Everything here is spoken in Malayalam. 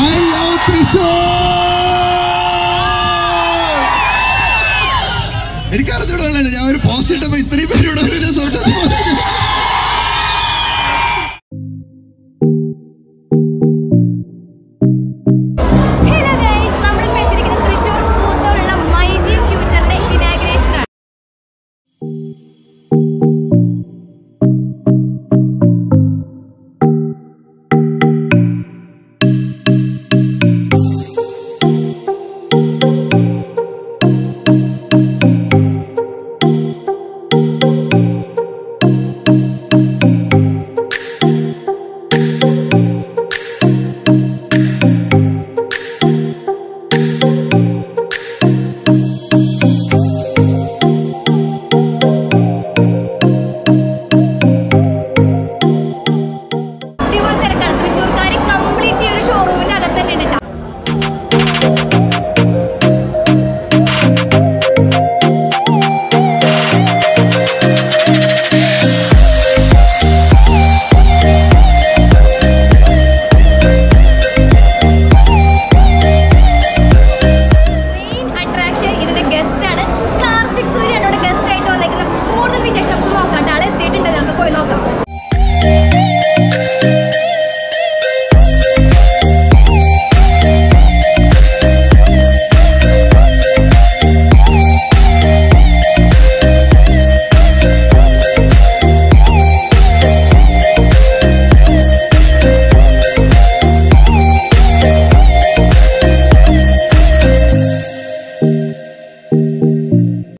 ഐ ലവ് തൃശൂർ എനിക്കറിഞ്ഞൂടാ ഞാൻ ഒരു പോസ്റ്റ് ഇട്ടപ്പോ ഇത്രയും പേരോട് ഒരു രസം 近的两个会 log。